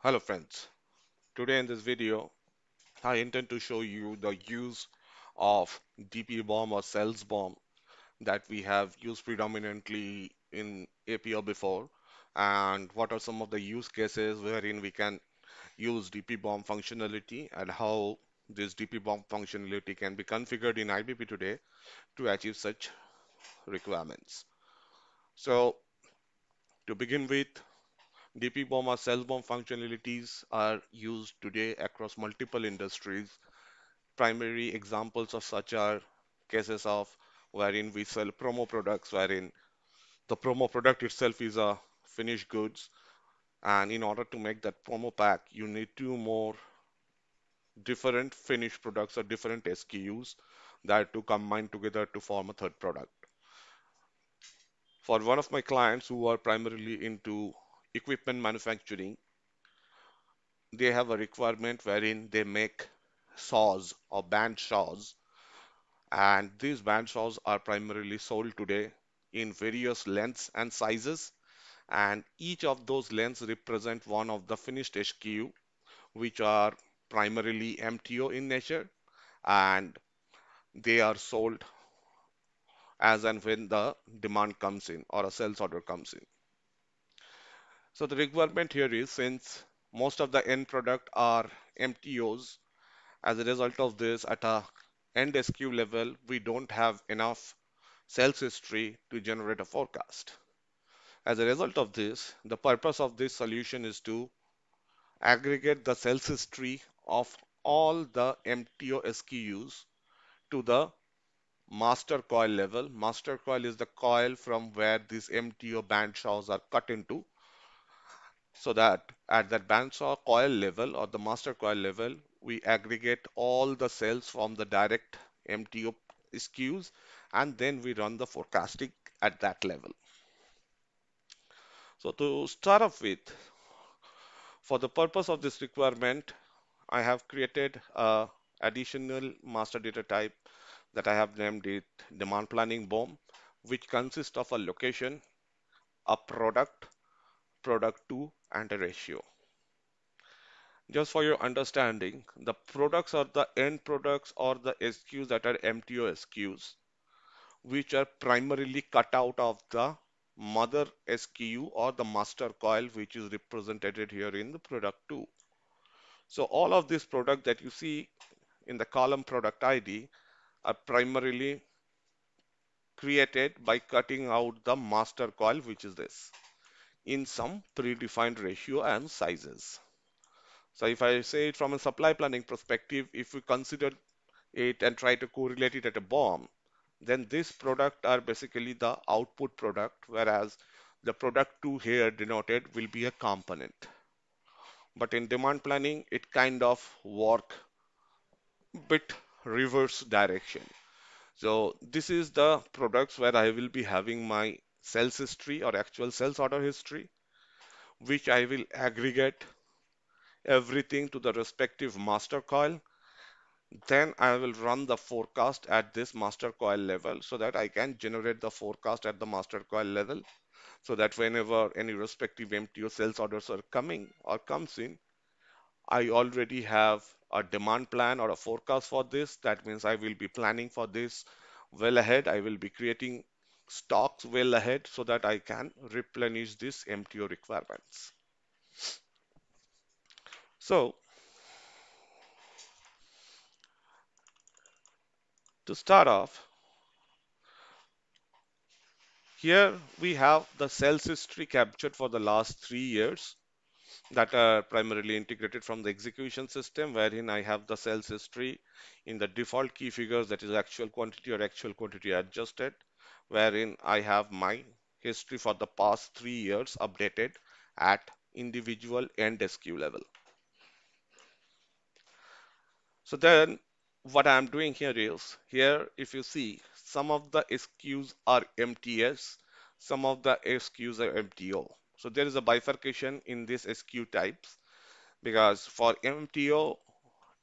Hello friends, today in this video I intend to show you the use of DP BOM or sales BOM that we have used predominantly in APO before and what are some of the use cases wherein we can use DP BOM functionality and how this DP BOM functionality can be configured in IBP today to achieve such requirements. So to begin with, DP BOM or cell BOM functionalities are used today across multiple industries. Primary examples of such are cases of wherein we sell promo products, wherein the promo product itself is a finished goods, and in order to make that promo pack, you need two more different finished products or different SKUs that to combine together to form a third product. For one of my clients who are primarily into equipment manufacturing, they have a requirement wherein they make saws or band saws. And these band saws are primarily sold today in various lengths and sizes. And each of those lengths represent one of the finished SKU which are primarily MTO in nature. And they are sold as and when the demand comes in or a sales order comes in. So the requirement here is since most of the end product are MTOs As a result of this, at a end SKU level, we don't have enough sales history to generate a forecast. As a result of this, the purpose of this solution is to aggregate the sales history of all the MTO SKUs to the master coil level. Master coil is the coil from where these MTO band saws are cut into so that at that bandsaw coil level or the master coil level, we aggregate all the cells from the direct MTO SKUs and then we run the forecasting at that level. So to start off with, for the purpose of this requirement, I have created a additional master data type that I have named it demand planning BOM, which consists of a location, a product, product 2 and a ratio. Just for your understanding, the products are the end products or the SKUs that are MTO SKUs, which are primarily cut out of the mother SKU or the master coil, which is represented here in the product 2. So all of these products that you see in the column product ID are primarily created by cutting out the master coil, which is this in some predefined ratio and sizes. So if I say it from a supply planning perspective, if we consider it and try to correlate it at a BOM, then this product are basically the output product, whereas the product two here denoted will be a component. But in demand planning, it kind of work bit reverse direction. So this is the products where I will be having my sales history or actual sales order history, which I will aggregate everything to the respective master coil. Then I will run the forecast at this master coil level so that I can generate the forecast at the master coil level so that whenever any respective MTO sales orders are coming or comes in, I already have a demand plan or a forecast for this. That means I will be planning for this well ahead. I will be creating stocks well ahead so that I can replenish this MTO requirements. So to start off, here we have the sales history captured for the last three years that are primarily integrated from the execution system wherein I have the sales history in the default key figures that is actual quantity or actual quantity adjusted wherein I have my history for the past three years updated at individual end SKU level. So then what I'm doing here is here if you see some of the SKUs are MTS, some of the SKUs are MTO. So there is a bifurcation in these SKU types because for MTO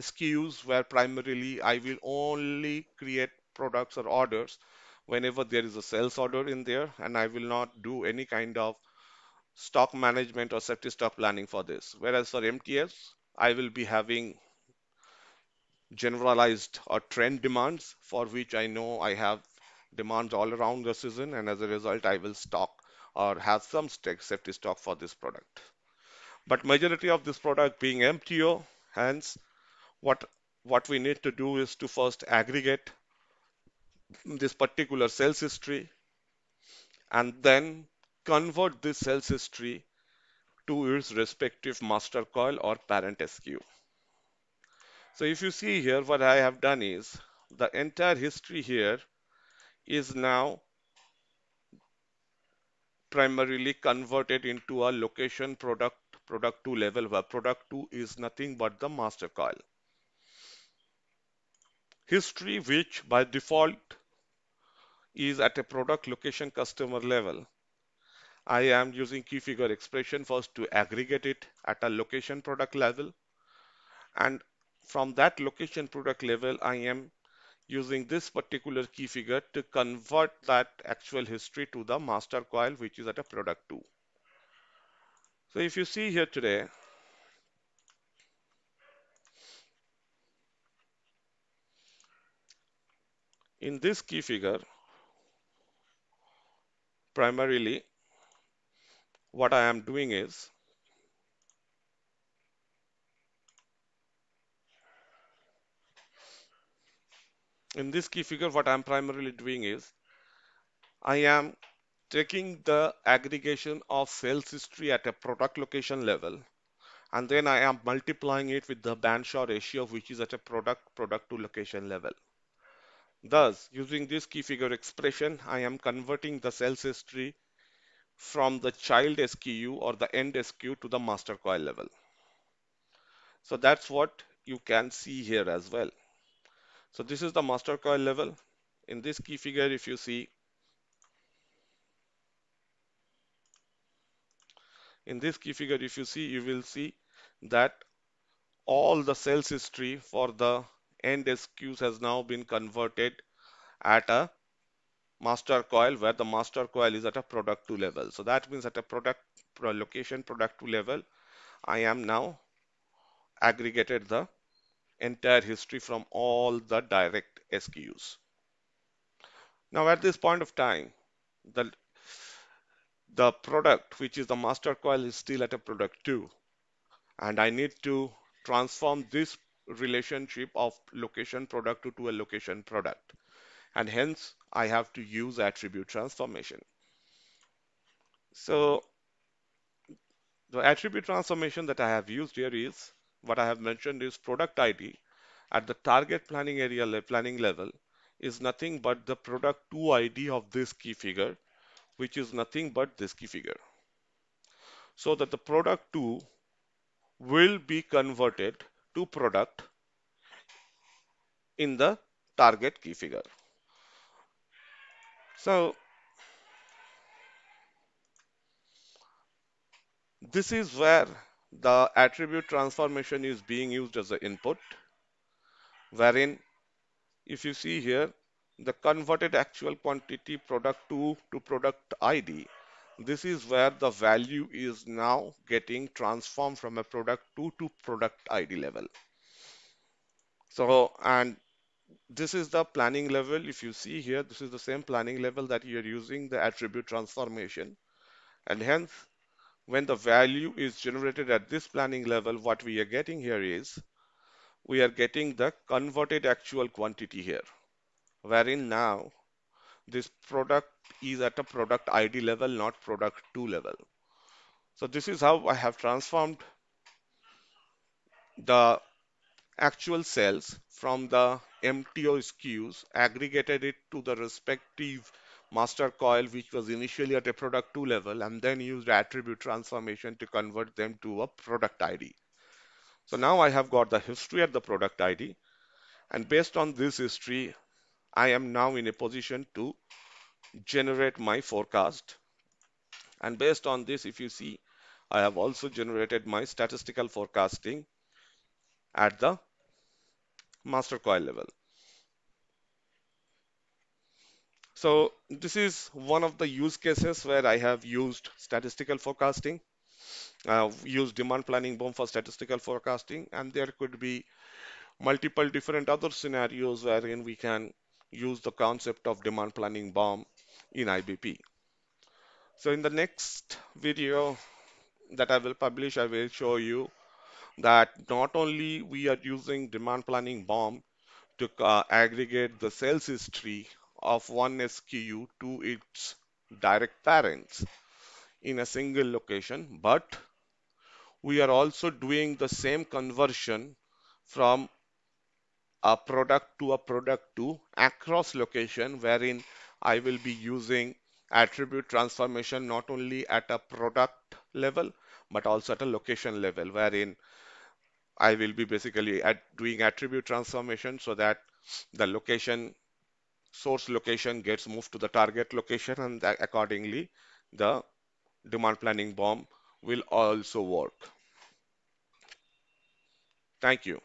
SKUs where primarily I will only create products or orders whenever there is a sales order in there and I will not do any kind of stock management or safety stock planning for this. Whereas for MTS, I will be having generalized or trend demands for which I know I have demands all around the season, and as a result, I will stock or have some safety stock for this product. But majority of this product being MTO, hence what what we need to do is to first aggregate this particular sales history and then convert this sales history to its respective master coil or parent SKU. So if you see here, what I have done is the entire history here is now primarily converted into a location product product 2 level where product 2 is nothing but the master coil. History which by default is at a product location customer level. I am using key figure expression first to aggregate it at a location product level and from that location product level I am using this particular key figure to convert that actual history to the master coil which is at a product 2. So if you see here today in this key figure primarily what I am doing is in this key figure what I'm primarily doing is I am taking the aggregation of sales history at a product location level and then I am multiplying it with the Banshore ratio which is at a product product to location level. Thus using this key figure expression I am converting the sales history from the child SKU or the end SKU to the master coil level. So that's what you can see here as well. So this is the master coil level. In this key figure, if you see, in this key figure, if you see, you will see that all the sales history for the end SKUs has now been converted at a master coil where the master coil is at a product 2 level. So that means at a product location product 2 level, I am now aggregated the entire history from all the direct SKUs. Now at this point of time, the, the product, which is the master coil is still at a product 2. And I need to transform this relationship of location product to, to a location product. And hence I have to use attribute transformation. So the attribute transformation that I have used here is what I have mentioned is product ID at the target planning area planning level is nothing but the product 2 ID of this key figure, which is nothing but this key figure. So that the product 2 will be converted to product in the target key figure. So this is where the attribute transformation is being used as an input wherein if you see here the converted actual quantity product 2 to product ID this is where the value is now getting transformed from a product 2 to product ID level. So and this is the planning level. If you see here this is the same planning level that you're using the attribute transformation. And hence when the value is generated at this planning level, what we are getting here is we are getting the converted actual quantity here, wherein now this product is at a product ID level, not product 2 level. So this is how I have transformed the actual sales from the MTO SKUs, aggregated it to the respective master coil which was initially at a product 2 level and then used attribute transformation to convert them to a product ID. So now I have got the history at the product ID and based on this history I am now in a position to generate my forecast and based on this if you see I have also generated my statistical forecasting at the master coil level. So this is one of the use cases where I have used statistical forecasting, I've used demand planning BOM for statistical forecasting, and there could be multiple different other scenarios wherein we can use the concept of demand planning BOM in IBP. So in the next video that I will publish, I will show you that not only we are using demand planning BOM to uh, aggregate the sales history of one SKU to its direct parents in a single location, but we are also doing the same conversion from a product to a product to across location wherein I will be using attribute transformation not only at a product level but also at a location level wherein I will be basically at doing attribute transformation so that the location source location gets moved to the target location and accordingly the demand planning BOM will also work. Thank you.